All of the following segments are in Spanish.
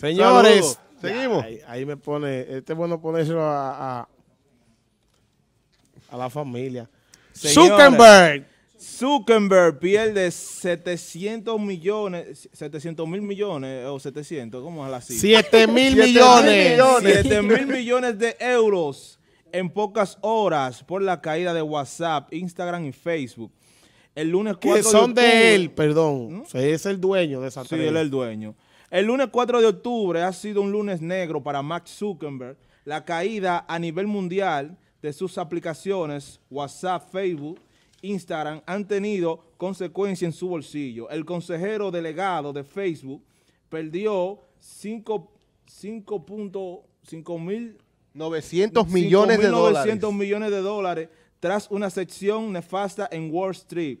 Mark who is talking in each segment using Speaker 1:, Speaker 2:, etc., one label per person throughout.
Speaker 1: Señores,
Speaker 2: Saludos. Seguimos.
Speaker 1: Ahí, ahí me pone, este es bueno ponérselo a, a, a la familia.
Speaker 3: Señores.
Speaker 1: Zuckerberg.
Speaker 3: Zuckerberg pierde 700 millones, 700 mil millones o 700, ¿cómo es la cifra?
Speaker 1: 7 mil millones.
Speaker 2: millones.
Speaker 3: 7 mil millones de euros en pocas horas por la caída de WhatsApp, Instagram y Facebook. El lunes 4
Speaker 1: Que son de
Speaker 3: octubre-
Speaker 1: él, perdón. O sea, es el dueño de esa
Speaker 3: Sí, él es el dueño. El lunes 4 de octubre ha sido un lunes negro para Max Zuckerberg. La caída a nivel mundial de sus aplicaciones WhatsApp, Facebook, Instagram han tenido consecuencias en su bolsillo. El consejero delegado de Facebook perdió 5.5 mil
Speaker 2: 900 millones de
Speaker 3: 5.900
Speaker 2: dólares.
Speaker 3: millones de dólares tras una sección nefasta en Wall Street.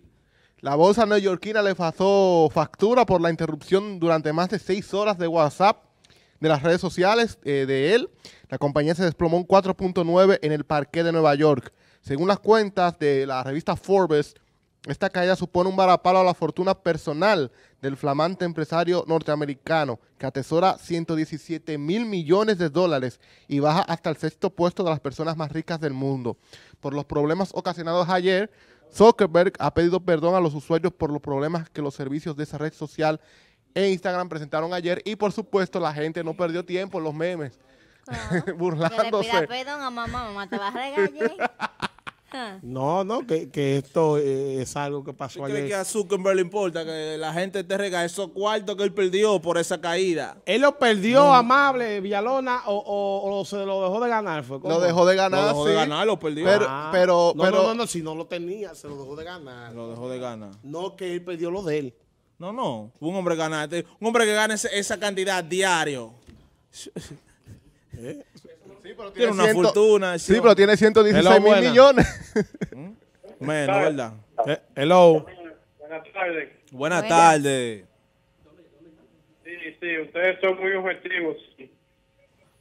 Speaker 2: La bolsa neoyorquina le pasó factura por la interrupción durante más de seis horas de WhatsApp de las redes sociales eh, de él. La compañía se desplomó un 4.9 en el parque de Nueva York. Según las cuentas de la revista Forbes, esta caída supone un varapalo a la fortuna personal del flamante empresario norteamericano que atesora 117 mil millones de dólares y baja hasta el sexto puesto de las personas más ricas del mundo. Por los problemas ocasionados ayer, Zuckerberg ha pedido perdón a los usuarios por los problemas que los servicios de esa red social e Instagram presentaron ayer y por supuesto la gente no perdió tiempo en los memes
Speaker 4: Claro. Que le
Speaker 2: burlándose.
Speaker 4: pida perdón a mamá, mamá te va a regañar.
Speaker 1: No, no, que, que esto eh, es algo que
Speaker 3: ¿Tú
Speaker 1: pasó
Speaker 3: crees que
Speaker 1: ayer.
Speaker 3: a Zuckerberg le importa que la gente te regale esos cuartos que él perdió por esa caída?
Speaker 1: ¿Él lo perdió, amable, Villalona, o, o- o se lo dejó de ganar? Fue
Speaker 2: Lo dejó de ganar,
Speaker 3: Lo dejó de ganar, lo perdió.
Speaker 2: Pero-
Speaker 1: Ah,
Speaker 2: pero-
Speaker 1: no,
Speaker 2: pero-
Speaker 1: no, no, no, si no lo tenía, se lo dejó de ganar.
Speaker 3: Lo dejó de ganar.
Speaker 1: No que él perdió lo de él.
Speaker 3: No, no. Un hombre ganante. Un hombre que gane ese- esa cantidad diario.
Speaker 2: Sí, pero
Speaker 3: Tiene una
Speaker 2: ciento-
Speaker 3: fortuna.
Speaker 2: Sí, pero tiene 116
Speaker 1: Hello,
Speaker 2: mil
Speaker 1: buena.
Speaker 2: millones.
Speaker 3: Menos, ¿verdad?
Speaker 1: Eh, hello.
Speaker 5: Buenas tardes.
Speaker 3: Buenas tardes.
Speaker 5: Sí, sí, ustedes son muy objetivos.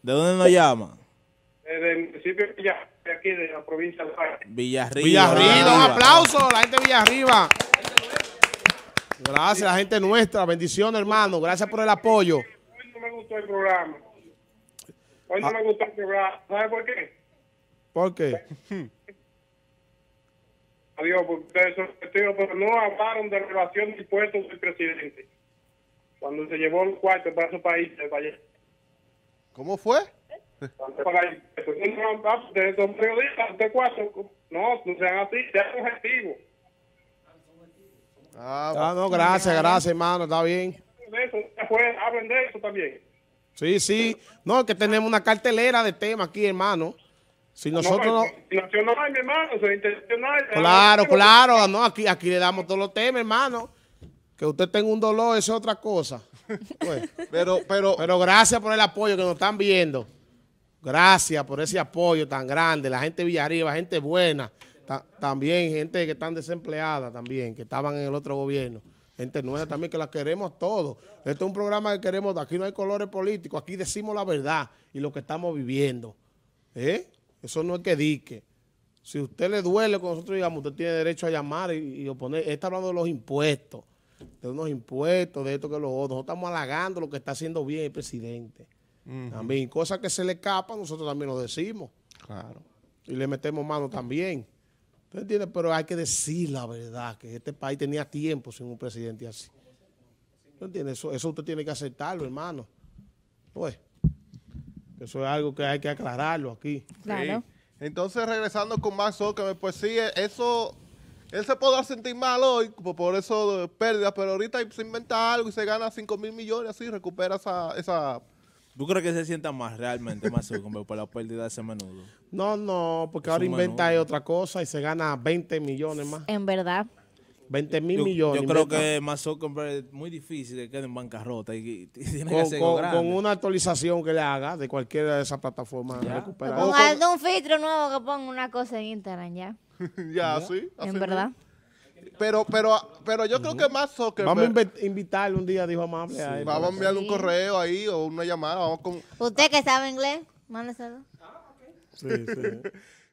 Speaker 3: ¿De dónde nos llama?
Speaker 5: Desde el municipio de Villa- de aquí, de la provincia de Valle.
Speaker 3: Villarriba.
Speaker 1: Villarriba, un aplauso, la gente de Villarriba. Gracias, la gente nuestra. Bendiciones, hermano. Gracias por el apoyo.
Speaker 5: No me gustó el programa. Hoy no me gustó el programa. ¿Sabe por qué?
Speaker 1: ¿Por qué?
Speaker 5: Adiós, porque ustedes son objetivos, pero no hablaron de relación de impuestos del presidente. Cuando se llevó el cuarto para esos países, para allá.
Speaker 2: ¿Cómo fue?
Speaker 5: Ustedes son periodistas, ustedes cuatro. No, no sean así, sean objetivos.
Speaker 2: Ah,
Speaker 1: Ah, no, gracias, gracias, hermano. Está bien.
Speaker 5: De eso, después hablen de eso también.
Speaker 1: Sí, sí. No, es que tenemos una cartelera de temas aquí, hermano. Si nosotros no...
Speaker 5: no, nacional, mi hermano, es internacional.
Speaker 1: Claro, claro. No, aquí, aquí le damos todos los temas, hermano. Que usted tenga un dolor, eso es otra cosa. Pues,
Speaker 2: pero, pero,
Speaker 1: pero gracias por el apoyo que nos están viendo. Gracias por ese apoyo tan grande. La gente de Villarriba, gente buena. Ta- también gente que están desempleada también, que estaban en el otro gobierno. Gente nueva también que la queremos todos. Este es un programa que queremos, aquí no hay colores políticos, aquí decimos la verdad y lo que estamos viviendo. ¿Eh? Eso no es que dique. Si a usted le duele con nosotros, digamos, usted tiene derecho a llamar y, y oponer. Está hablando de los impuestos, de unos impuestos, de esto que lo otro. Nosotros estamos halagando lo que está haciendo bien el presidente. También, cosas que se le escapan, nosotros también lo decimos.
Speaker 2: claro.
Speaker 1: Y le metemos mano también. ¿Usted entiende? Pero hay que decir la verdad, que este país tenía tiempo sin un presidente así. ¿Usted entiende? Eso, eso usted tiene que aceptarlo, hermano. Pues, eso es algo que hay que aclararlo aquí.
Speaker 4: Claro.
Speaker 2: Entonces, regresando con Max Zuckerberg, pues sí, eso, él se podrá sentir mal hoy por, eso de pérdida, pero ahorita se inventa algo y se gana 5 mil millones, así recupera esa, esa
Speaker 3: ¿Tú crees que se sienta más realmente más Zuckerberg por la pérdida de ese menudo?
Speaker 1: No, no, porque
Speaker 3: Es
Speaker 1: ahora
Speaker 3: un
Speaker 1: inventa otra cosa y se gana 20 millones más.
Speaker 4: En verdad.
Speaker 1: 20 mil millones.
Speaker 3: yo creo
Speaker 1: inventa.
Speaker 3: que más Zuckerberg es muy difícil que quede en bancarrota y, y tiene que
Speaker 1: con,
Speaker 3: hacer
Speaker 1: con-
Speaker 3: algo grande.
Speaker 1: con una actualización que le haga de cualquiera de esas plataformas recupera.
Speaker 4: Con algún filtro nuevo que ponga una cosa en Instagram ya.
Speaker 2: ya, sí. así
Speaker 4: En verdad.
Speaker 2: Pero, pero, pero yo creo que Zuckerberg,
Speaker 1: Vamos a invi- invitarle un día, dijo amable a él.
Speaker 2: vamos a enviarle un correo ahí o una llamada, vamos con...
Speaker 4: Usted que sabe inglés, mándeselo.
Speaker 1: Sí, sí.